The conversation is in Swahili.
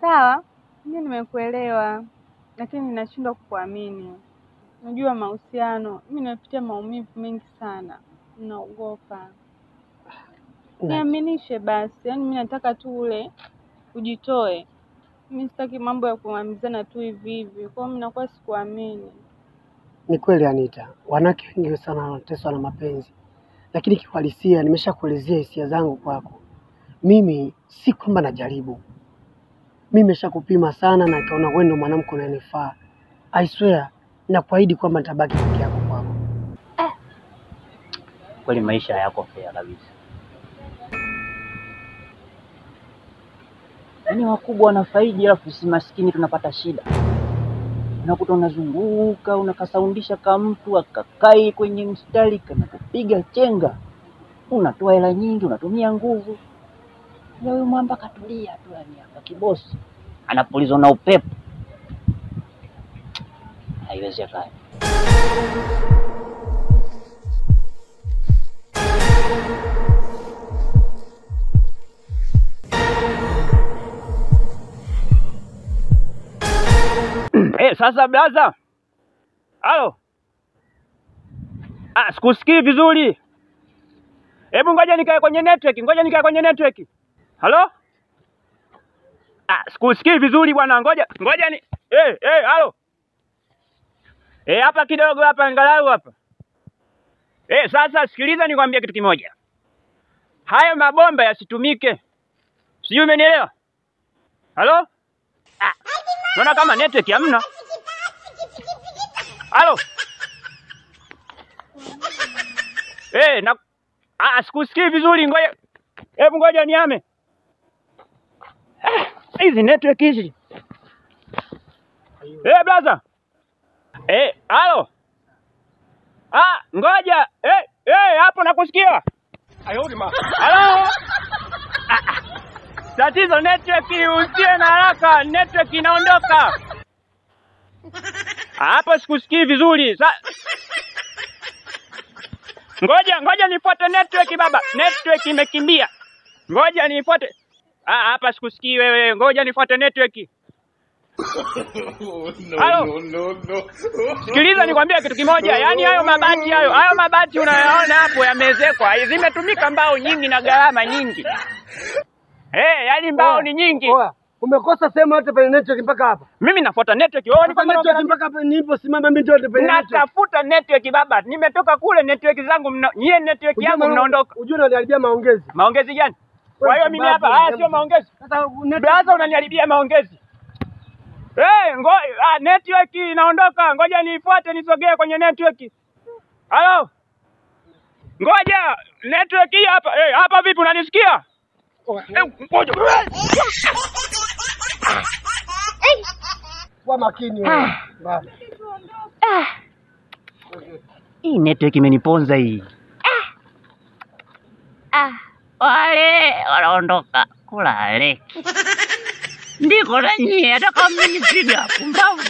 Sawa, mimi nimekuelewa, lakini ninashindwa kukuamini. Unajua mahusiano, mimi nimepitia maumivu mengi sana, naogopa. Niaminishe basi, yaani mimi nataka tu ule ujitoe. Mimi sitaki mambo ya kuamizana tu hivi hivi, kwa hiyo mimi nakuwa sikuamini. Ni kweli Anita, wanawake wengi sana wanateswa na mapenzi, lakini kiuhalisia nimeshakuelezea hisia zangu kwako. Mimi si kwamba najaribu, mimi nimeshakupima sana na nikaona wewe ndio mwanamke unanifaa. I swear, nakuahidi kwamba nitabaki peke yako kwako. Kweli maisha yako fair kabisa. Yaani wakubwa wanafaidi, alafu si maskini tunapata shida. Unakuta unazunguka unakasaundisha ka mtu akakai kwenye mstari kana kupiga chenga, unatoa hela nyingi, unatumia nguvu. Na huyu mwamba katulia tu, yani hapa kibosi anapulizwa na upepo. Haiwezekani. Sasa blaza. Halo. Ah, sikusikii vizuri. Hebu ngoja nikae kwenye network, ngoja nikae kwenye network. Halo? Ah, sikusikii vizuri bwana, ngoja ngoja ni eh eh, halo. Eh, hapa kidogo hapa angalau hapa. Eh, sasa sikiliza nikwambie kitu kimoja. Haya mabomba yasitumike. Sijui umenielewa? Halo? Ah, naona kama network hamna. Halo? Eh, na ah, sikusikii vizuri ngoja. Hebu ngoja niame. Ah, Hizi network hizi. Eh, blaza. Eh, halo. Ah, ngoja. Eh, eh, hapo nakusikia. Halo. Ah, ah. Tatizo network, usiwe na haraka, network inaondoka. Hapo sikusikii vizuri. Sa... Ngoja, ngoja nifuate network baba. Network imekimbia. Ngoja nifuate. Ah, hapa sikusikii wewe. Ngoja nifuate network. Halo. Sikiliza nikwambia kitu kimoja. Yaani hayo mabati hayo, hayo mabati unayoona hapo yamezekwa. Zimetumika mbao nyingi na gharama nyingi. Eh, hey, yaani mbao ni nyingi. Oya, umekosa sehemu yote penye network mpaka hapa. Mimi nafuata network. Wewe ni kama network mpaka hapa niliposimama mimi ndio penye network. Natafuta network baba. Nimetoka kule network zangu mna... nyie network yangu mnaondoka. Unajua unaniharibia maongezi. Maongezi gani? Kwa hiyo mimi hapa haya sio maongezi. Sasa brother unaniharibia maongezi. Eh, ngo ah, network inaondoka. Ngoja niifuate nisogee kwenye network. Halo? Ngoja, network hii hapa. Eh? Ngoja. Kuwa makini wewe. Baba. Hii network imeniponza hii. Ah, wale wanaondoka kula leki. Ndiko na nyie, hata kama pumbavu.